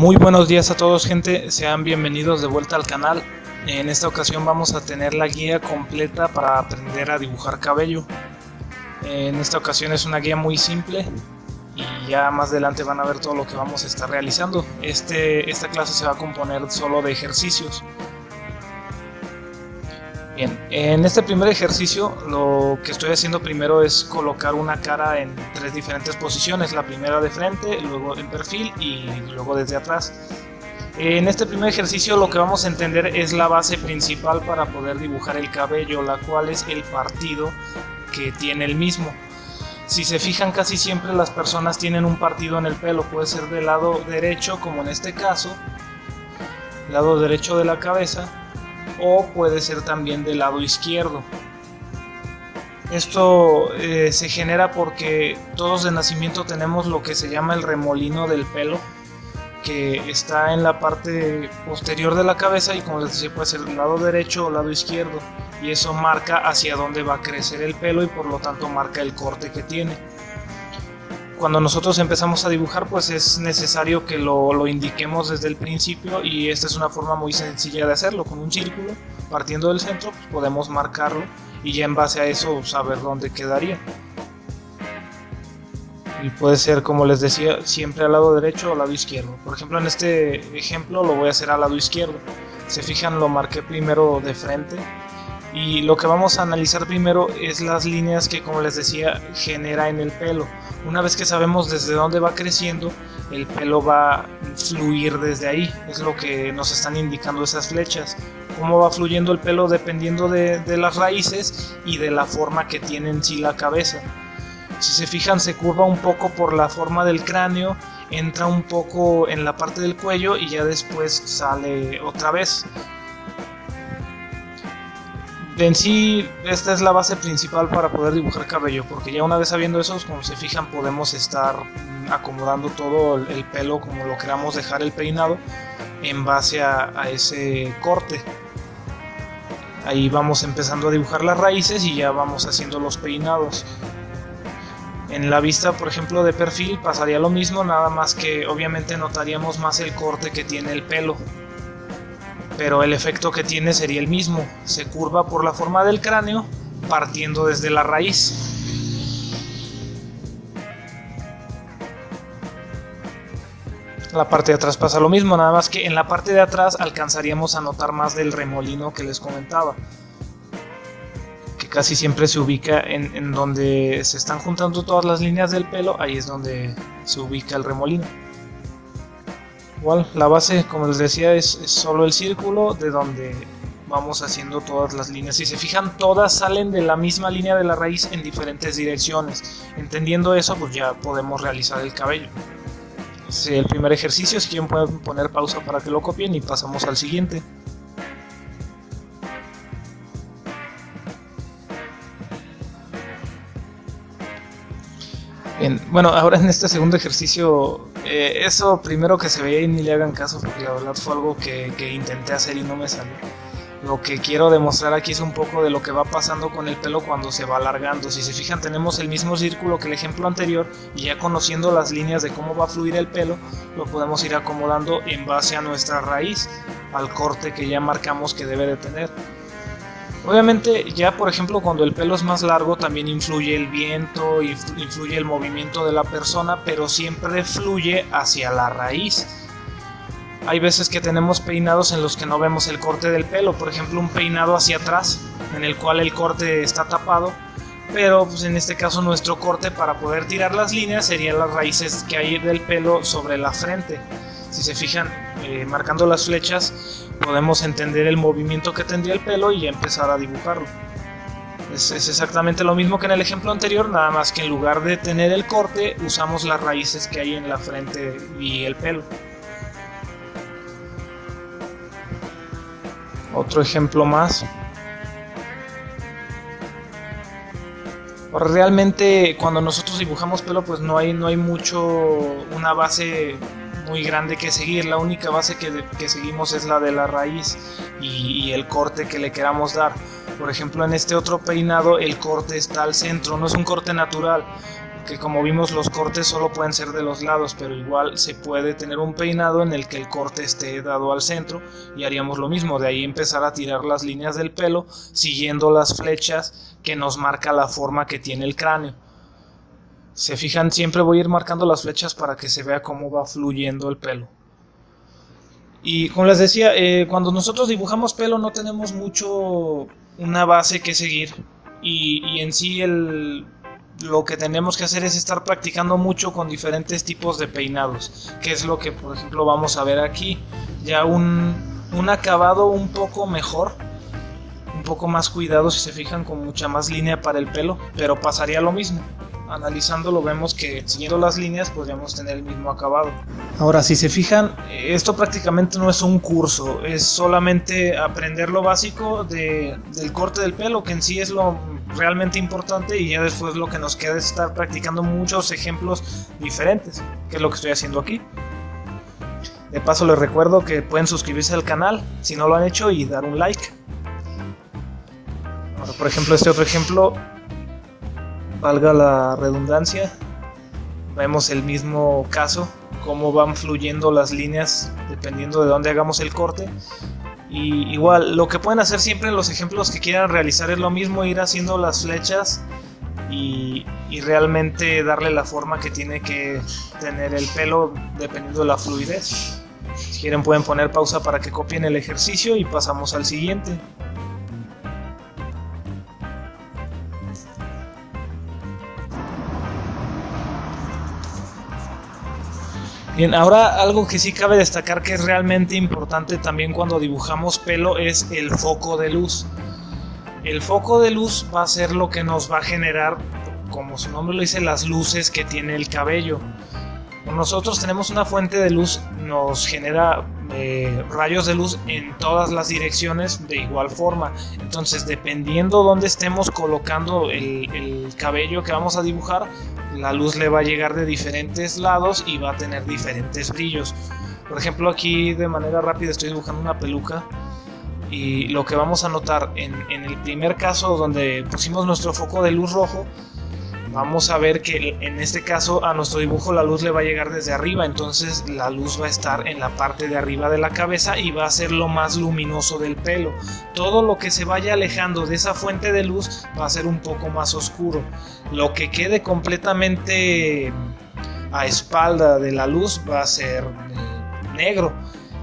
Muy buenos días a todos gente, sean bienvenidos de vuelta al canal. En esta ocasión vamos a tener la guía completa para aprender a dibujar cabello. En esta ocasión es una guía muy simple y ya más adelante van a ver todo lo que vamos a estar realizando. Este, esta clase se va a componer solo de ejercicios. Bien, en este primer ejercicio lo que estoy haciendo primero es colocar una cara en tres diferentes posiciones, la primera de frente, luego en perfil y luego desde atrás. En este primer ejercicio lo que vamos a entender es la base principal para poder dibujar el cabello, la cual es el partido que tiene el mismo. Si se fijan casi siempre las personas tienen un partido en el pelo, puede ser del lado derecho como en este caso, lado derecho de la cabeza, o puede ser también del lado izquierdo. Esto eh, se genera porque todos de nacimiento tenemos lo que se llama el remolino del pelo, que está en la parte posterior de la cabeza y como les decía puede ser el lado derecho o lado izquierdo y eso marca hacia dónde va a crecer el pelo y por lo tanto marca el corte que tiene cuando nosotros empezamos a dibujar, pues es necesario que lo, indiquemos desde el principio y esta es una forma muy sencilla de hacerlo. Con un círculo, partiendo del centro, pues podemos marcarlo y ya en base a eso saber dónde quedaría. Y puede ser, como les decía, siempre al lado derecho o al lado izquierdo. Por ejemplo, en este ejemplo lo voy a hacer al lado izquierdo. Se fijan, lo marqué primero de frente y lo que vamos a analizar primero es las líneas que como les decía genera en el pelo. Una vez que sabemos desde dónde va creciendo, el pelo va a fluir desde ahí. Es lo que nos están indicando esas flechas. Cómo va fluyendo el pelo dependiendo de, las raíces y de la forma que tiene en sí la cabeza. Si se fijan se curva un poco por la forma del cráneo, entra un poco en la parte del cuello y ya después sale otra vez en sí, esta es la base principal para poder dibujar cabello, porque ya una vez sabiendo eso, como se fijan, podemos estar acomodando todo el, pelo como lo queramos dejar el peinado en base a ese corte. Ahí vamos empezando a dibujar las raíces y ya vamos haciendo los peinados. En la vista, por ejemplo, de perfil pasaría lo mismo, nada más que obviamente notaríamos más el corte que tiene el pelo pero el efecto que tiene sería el mismo, se curva por la forma del cráneo partiendo desde la raíz. La parte de atrás pasa lo mismo, nada más que en la parte de atrás alcanzaríamos a notar más del remolino que les comentaba, que casi siempre se ubica en, en donde se están juntando todas las líneas del pelo, ahí es donde se ubica el remolino. Igual, la base, como les decía, es, solo el círculo de donde vamos haciendo todas las líneas. Si se fijan, todas salen de la misma línea de la raíz en diferentes direcciones. Entendiendo eso, pues ya podemos realizar el cabello. El primer ejercicio, si quieren pueden poner pausa para que lo copien y pasamos al siguiente. Bueno, ahora en este segundo ejercicio eh, eso primero que se veía y ni le hagan caso porque la verdad fue algo que, que, intenté hacer y no me salió. Lo que quiero demostrar aquí es un poco de lo que va pasando con el pelo cuando se va alargando. Si se fijan tenemos el mismo círculo que el ejemplo anterior y ya conociendo las líneas de cómo va a fluir el pelo lo podemos ir acomodando en base a nuestra raíz, al corte que ya marcamos que debe de tener. Obviamente ya por ejemplo cuando el pelo es más largo también influye el viento, influye el movimiento de la persona, pero siempre fluye hacia la raíz. Hay veces que tenemos peinados en los que no vemos el corte del pelo, por ejemplo un peinado hacia atrás en el cual el corte está tapado, pero pues en este caso nuestro corte para poder tirar las líneas serían las raíces que hay del pelo sobre la frente. Si se fijan, eh, marcando las flechas, podemos entender el movimiento que tendría el pelo y empezar a dibujarlo. Es, exactamente lo mismo que en el ejemplo anterior, nada más que en lugar de tener el corte, usamos las raíces que hay en la frente y el pelo. Otro ejemplo más. Realmente cuando nosotros dibujamos pelo pues no hay, no hay mucho una base muy grande que seguir. La única base que, seguimos es la de la raíz y, el corte que le queramos dar. Por ejemplo, en este otro peinado el corte está al centro, no es un corte natural. que como vimos los cortes solo pueden ser de los lados, pero igual se puede tener un peinado en el que el corte esté dado al centro y haríamos lo mismo, de ahí empezar a tirar las líneas del pelo siguiendo las flechas que nos marca la forma que tiene el cráneo. Se fijan, siempre voy a ir marcando las flechas para que se vea cómo va fluyendo el pelo. Y como les decía, eh, cuando nosotros dibujamos pelo no tenemos mucho una base que seguir y, y en sí el, lo que tenemos que hacer es estar practicando mucho con diferentes tipos de peinados, que es lo que por ejemplo vamos a ver aquí, ya un, un acabado un poco mejor, un poco más cuidado si se fijan con mucha más línea para el pelo, pero pasaría lo mismo. Analizándolo vemos que siguiendo las líneas podríamos tener el mismo acabado. Ahora, si se fijan, esto prácticamente no es un curso, es solamente aprender lo básico de, del corte del pelo, que en sí es lo realmente importante y ya después lo que nos queda es estar practicando muchos ejemplos diferentes, que es lo que estoy haciendo aquí. De paso les recuerdo que pueden suscribirse al canal si no lo han hecho y dar un like. Ahora, por ejemplo, este otro ejemplo, valga la redundancia, vemos el mismo caso, cómo van fluyendo las líneas dependiendo de dónde hagamos el corte y igual, lo que pueden hacer siempre en los ejemplos que quieran realizar es lo mismo, ir haciendo las flechas y, y, realmente darle la forma que tiene que tener el pelo dependiendo de la fluidez. Si quieren pueden poner pausa para que copien el ejercicio y pasamos al siguiente. Bien, ahora algo que sí cabe destacar que es realmente importante también cuando dibujamos pelo es el foco de luz. El foco de luz va a ser lo que nos va a generar, como su nombre lo dice, las luces que tiene el cabello. Nosotros tenemos una fuente de luz, nos genera eh, rayos de luz en todas las direcciones de igual forma. Entonces, dependiendo dónde estemos colocando el, el cabello que vamos a dibujar, la luz le va a llegar de diferentes lados y va a tener diferentes brillos. Por ejemplo, aquí de manera rápida estoy dibujando una peluca y lo que vamos a notar en, el primer caso donde pusimos nuestro foco de luz rojo, vamos a ver que en este caso a nuestro dibujo la luz le va a llegar desde arriba, entonces la luz va a estar en la parte de arriba de la cabeza y va a ser lo más luminoso del pelo. Todo lo que se vaya alejando de esa fuente de luz va a ser un poco más oscuro. Lo que quede completamente a espalda de la luz va a ser eh, negro.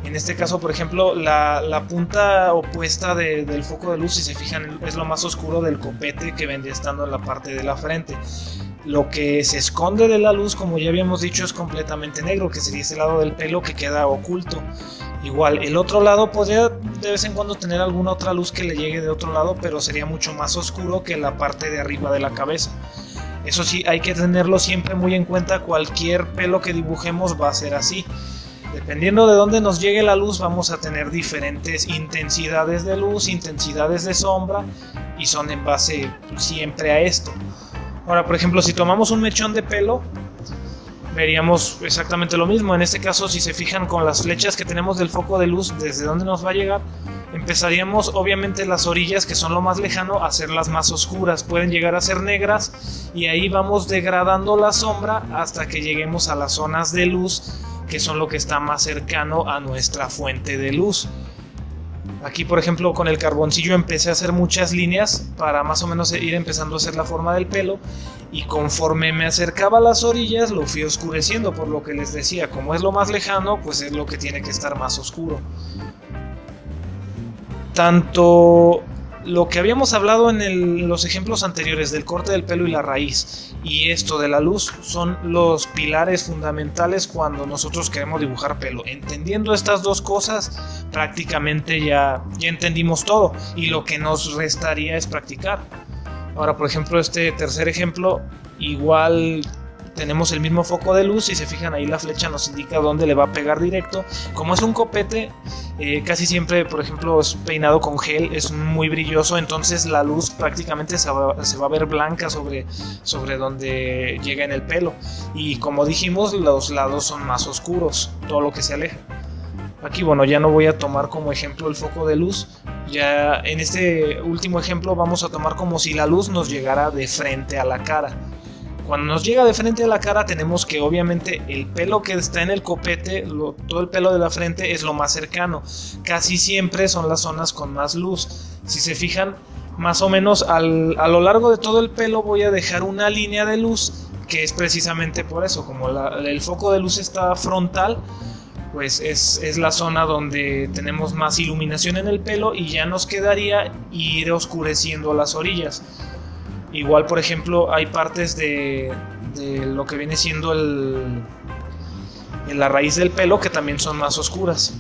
En este caso, por ejemplo, la, punta opuesta del foco de luz, si se fijan, es lo más oscuro del copete que vendría estando en la parte de la frente. Lo que se esconde de la luz, como ya habíamos dicho, es completamente negro, que sería ese lado del pelo que queda oculto. Igual, el otro lado podría de vez en cuando tener alguna otra luz que le llegue de otro lado, pero sería mucho más oscuro que la parte de arriba de la cabeza. Eso sí, hay que tenerlo siempre muy en cuenta, cualquier pelo que dibujemos va a ser así. Dependiendo de dónde nos llegue la luz vamos a tener diferentes intensidades de luz, intensidades de sombra y son en base siempre a esto. Ahora, por ejemplo, si tomamos un mechón de pelo, veríamos exactamente lo mismo. En este caso, si se fijan con las flechas que tenemos del foco de luz, desde dónde nos va a llegar, empezaríamos obviamente las orillas, que son lo más lejano, a ser las más oscuras. Pueden llegar a ser negras y ahí vamos degradando la sombra hasta que lleguemos a las zonas de luz que son lo que está más cercano a nuestra fuente de luz. Aquí, por ejemplo, con el carboncillo empecé a hacer muchas líneas para más o menos ir empezando a hacer la forma del pelo y conforme me acercaba a las orillas lo fui oscureciendo, por lo que les decía, como es lo más lejano, pues es lo que tiene que estar más oscuro. Tanto lo que habíamos hablado en los ejemplos anteriores del corte del pelo y la raíz y esto de la luz son los pilares fundamentales cuando nosotros queremos dibujar pelo. Entendiendo estas dos cosas, prácticamente ya, ya entendimos todo y lo que nos restaría es practicar. Ahora, por ejemplo, este tercer ejemplo, igual tenemos el mismo foco de luz y se fijan ahí la flecha nos indica dónde le va a pegar directo. Como es un copete, eh, casi siempre, por ejemplo, es peinado con gel, es muy brilloso, entonces la luz prácticamente se va, a ver blanca sobre, sobre donde llega en el pelo. Y como dijimos, los lados son más oscuros, todo lo que se aleja. Aquí, bueno, ya no voy a tomar como ejemplo el foco de luz. Ya en este último ejemplo vamos a tomar como si la luz nos llegara de frente a la cara cuando nos llega de frente a la cara tenemos que obviamente el pelo que está en el copete, todo el pelo de la frente es lo más cercano. Casi siempre son las zonas con más luz. Si se fijan, más o menos a lo largo de todo el pelo voy a dejar una línea de luz que es precisamente por eso, como el foco de luz está frontal, pues es, es, la zona donde tenemos más iluminación en el pelo y ya nos quedaría ir oscureciendo las orillas. Igual, por ejemplo, hay partes de, de lo que viene siendo el, la raíz del pelo que también son más oscuras.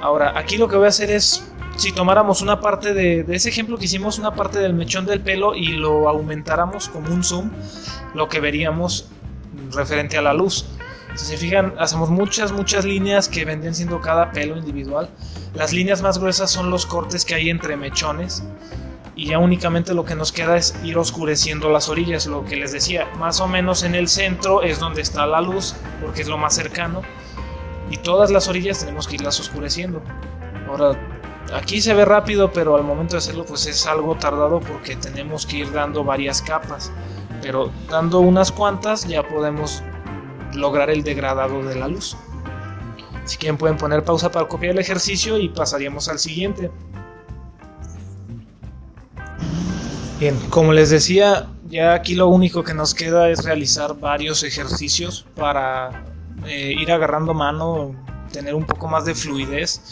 Ahora, aquí lo que voy a hacer es, si tomáramos una parte de, de ese ejemplo que hicimos, una parte del mechón del pelo y lo aumentáramos como un zoom, lo que veríamos referente a la luz. Si se fijan, hacemos muchas, muchas líneas que venden siendo cada pelo individual. Las líneas más gruesas son los cortes que hay entre mechones. Y ya únicamente lo que nos queda es ir oscureciendo las orillas, lo que les decía, más o menos en el centro es donde está la luz, porque es lo más cercano. Y todas las orillas tenemos que irlas oscureciendo. Ahora, aquí se ve rápido, pero al momento de hacerlo pues es algo tardado porque tenemos que ir dando varias capas. Pero dando unas cuantas ya podemos lograr el degradado de la luz. Si quieren pueden poner pausa para copiar el ejercicio y pasaríamos al siguiente. Bien, como les decía, ya aquí lo único que nos queda es realizar varios ejercicios para eh, ir agarrando mano, tener un poco más de fluidez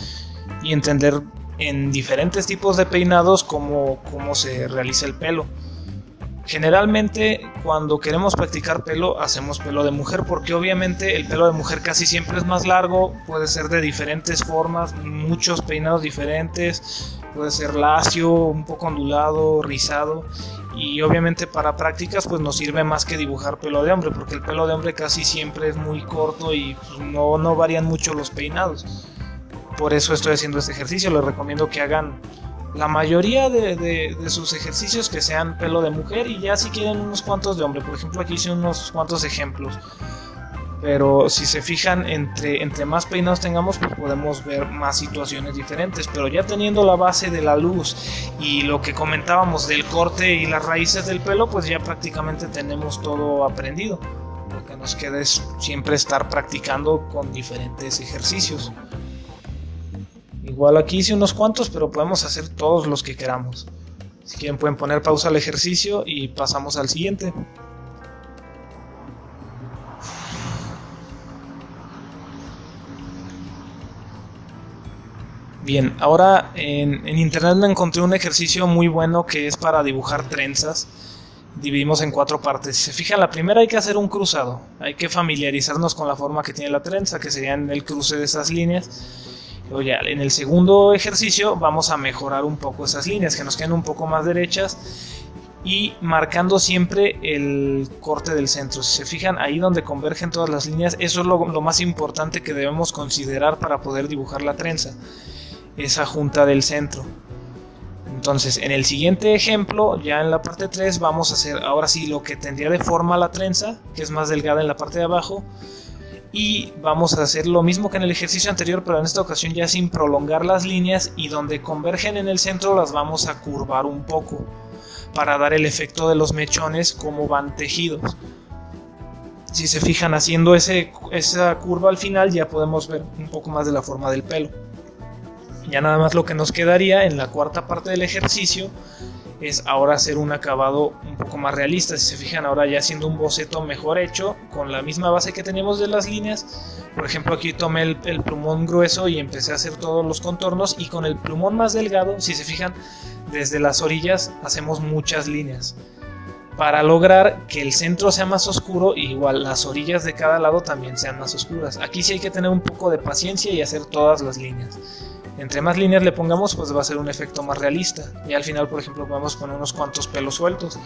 y entender en diferentes tipos de peinados cómo, cómo se realiza el pelo. Generalmente cuando queremos practicar pelo hacemos pelo de mujer porque obviamente el pelo de mujer casi siempre es más largo, puede ser de diferentes formas, muchos peinados diferentes, puede ser lacio, un poco ondulado, rizado y obviamente para prácticas pues nos sirve más que dibujar pelo de hombre porque el pelo de hombre casi siempre es muy corto y pues, no, no varían mucho los peinados. Por eso estoy haciendo este ejercicio, les recomiendo que hagan la mayoría de, sus ejercicios que sean pelo de mujer y ya si quieren unos cuantos de hombre. Por ejemplo, aquí hice unos cuantos ejemplos. Pero si se fijan, entre, entre más peinados tengamos, pues podemos ver más situaciones diferentes. Pero ya teniendo la base de la luz y lo que comentábamos del corte y las raíces del pelo, pues ya prácticamente tenemos todo aprendido. Lo que nos queda es siempre estar practicando con diferentes ejercicios. Igual aquí hice unos cuantos, pero podemos hacer todos los que queramos. Si quieren pueden poner pausa al ejercicio y pasamos al siguiente. Bien, ahora en, internet me encontré un ejercicio muy bueno que es para dibujar trenzas. Dividimos en cuatro partes. Si se fijan, la primera hay que hacer un cruzado. Hay que familiarizarnos con la forma que tiene la trenza, que sería en el cruce de esas líneas en el segundo ejercicio vamos a mejorar un poco esas líneas, que nos queden un poco más derechas y marcando siempre el corte del centro. Si se fijan ahí donde convergen todas las líneas, eso es lo, más importante que debemos considerar para poder dibujar la trenza, esa junta del centro. Entonces, en el siguiente ejemplo, ya en la parte 3, vamos a hacer ahora sí lo que tendría de forma la trenza, que es más delgada en la parte de abajo, y vamos a hacer lo mismo que en el ejercicio anterior pero en esta ocasión ya sin prolongar las líneas y donde convergen en el centro las vamos a curvar un poco para dar el efecto de los mechones como van tejidos si se fijan haciendo ese, esa curva al final ya podemos ver un poco más de la forma del pelo ya nada más lo que nos quedaría en la cuarta parte del ejercicio es ahora hacer un acabado un poco más realista. Si se fijan, ahora ya haciendo un boceto mejor hecho, con la misma base que teníamos de las líneas. Por ejemplo, aquí tomé el, plumón grueso y empecé a hacer todos los contornos. Y con el plumón más delgado, si se fijan, desde las orillas hacemos muchas líneas. Para lograr que el centro sea más oscuro, igual las orillas de cada lado también sean más oscuras. Aquí sí hay que tener un poco de paciencia y hacer todas las líneas entre más líneas le pongamos, pues va a ser un efecto más realista. Y al final, por ejemplo, podemos poner unos cuantos pelos sueltos.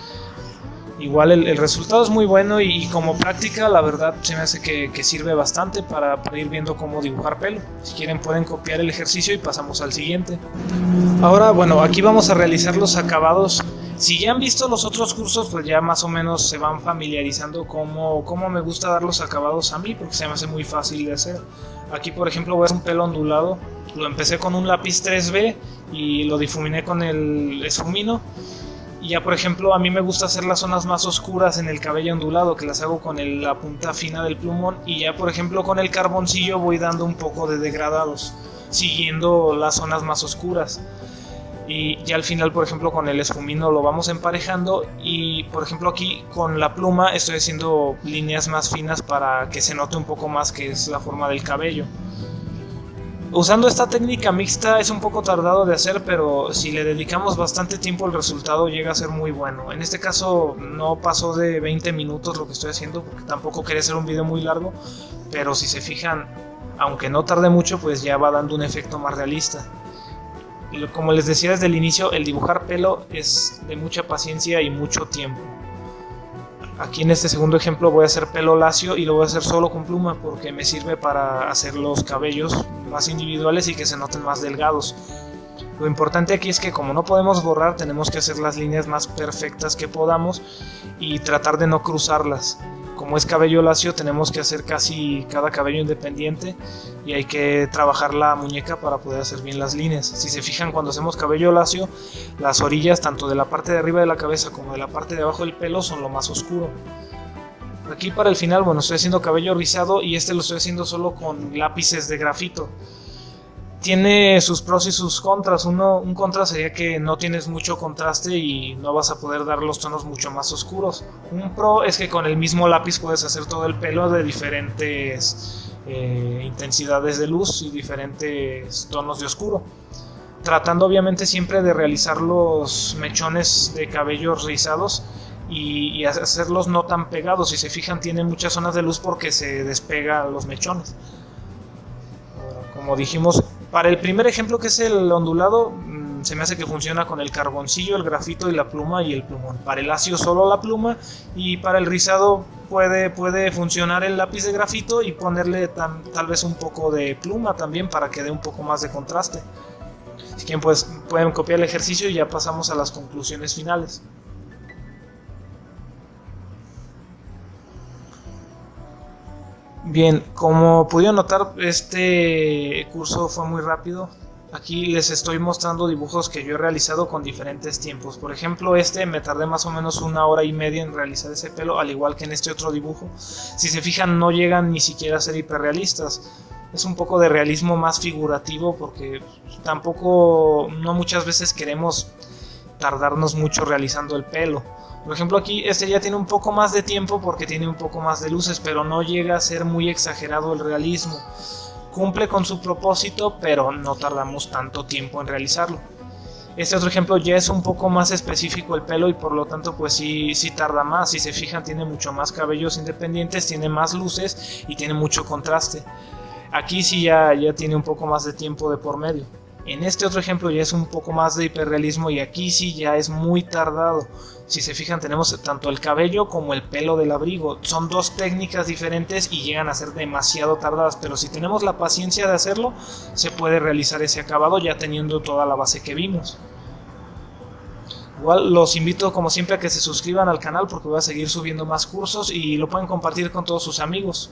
Igual el, resultado es muy bueno y, como práctica, la verdad se me hace que, sirve bastante para, ir viendo cómo dibujar pelo. Si quieren pueden copiar el ejercicio y pasamos al siguiente. Ahora, bueno, aquí vamos a realizar los acabados. Si ya han visto los otros cursos, pues ya más o menos se van familiarizando cómo, cómo me gusta dar los acabados a mí, porque se me hace muy fácil de hacer. Aquí, por ejemplo, voy a hacer un pelo ondulado lo empecé con un lápiz 3B y lo difuminé con el esfumino. Y ya por ejemplo a mí me gusta hacer las zonas más oscuras en el cabello ondulado que las hago con la punta fina del plumón. Y ya por ejemplo con el carboncillo voy dando un poco de degradados siguiendo las zonas más oscuras. Y ya al final por ejemplo con el esfumino lo vamos emparejando. Y por ejemplo aquí con la pluma estoy haciendo líneas más finas para que se note un poco más que es la forma del cabello usando esta técnica mixta es un poco tardado de hacer pero si le dedicamos bastante tiempo el resultado llega a ser muy bueno en este caso no pasó de 20 minutos lo que estoy haciendo porque tampoco quería hacer un video muy largo pero si se fijan aunque no tarde mucho pues ya va dando un efecto más realista como les decía desde el inicio, el dibujar pelo es de mucha paciencia y mucho tiempo. Aquí en este segundo ejemplo voy a hacer pelo lacio y lo voy a hacer solo con pluma porque me sirve para hacer los cabellos más individuales y que se noten más delgados. Lo importante aquí es que como no podemos borrar tenemos que hacer las líneas más perfectas que podamos y tratar de no cruzarlas como es cabello lacio tenemos que hacer casi cada cabello independiente y hay que trabajar la muñeca para poder hacer bien las líneas. Si se fijan cuando hacemos cabello lacio, las orillas tanto de la parte de arriba de la cabeza como de la parte de abajo del pelo son lo más oscuro. Aquí para el final, bueno, estoy haciendo cabello rizado y este lo estoy haciendo solo con lápices de grafito tiene sus pros y sus contras. Uno, un contra sería que no tienes mucho contraste y no vas a poder dar los tonos mucho más oscuros. Un pro es que con el mismo lápiz puedes hacer todo el pelo de diferentes eh, intensidades de luz y diferentes tonos de oscuro. Tratando obviamente siempre de realizar los mechones de cabello rizados y, y hacerlos no tan pegados. Si se fijan, tiene muchas zonas de luz porque se despega los mechones. Como dijimos, para el primer ejemplo que es el ondulado, mm, se me hace que funciona con el carboncillo, el grafito y la pluma y el plumón. Para el ácido solo la pluma y para el rizado puede, puede funcionar el lápiz de grafito y ponerle tal vez un poco de pluma también para que dé un poco más de contraste. Si quieren pues pueden copiar el ejercicio y ya pasamos a las conclusiones finales. Bien, como pudieron notar, este curso fue muy rápido. Aquí les estoy mostrando dibujos que yo he realizado con diferentes tiempos. Por ejemplo, este me tardé más o menos una hora y media en realizar ese pelo, al igual que en este otro dibujo. Si se fijan, no llegan ni siquiera a ser hiperrealistas. Es un poco de realismo más figurativo porque tampoco, no muchas veces queremos tardarnos mucho realizando el pelo. Por ejemplo aquí este ya tiene un poco más de tiempo porque tiene un poco más de luces, pero no llega a ser muy exagerado el realismo. Cumple con su propósito, pero no tardamos tanto tiempo en realizarlo. Este otro ejemplo ya es un poco más específico el pelo y por lo tanto pues sí, sí tarda más. Si se fijan tiene mucho más cabellos independientes, tiene más luces y tiene mucho contraste. Aquí sí ya, ya tiene un poco más de tiempo de por medio. En este otro ejemplo ya es un poco más de hiperrealismo y aquí sí ya es muy tardado. Si se fijan tenemos tanto el cabello como el pelo del abrigo. Son dos técnicas diferentes y llegan a ser demasiado tardadas, pero si tenemos la paciencia de hacerlo, se puede realizar ese acabado ya teniendo toda la base que vimos. Igual los invito como siempre a que se suscriban al canal porque voy a seguir subiendo más cursos y lo pueden compartir con todos sus amigos.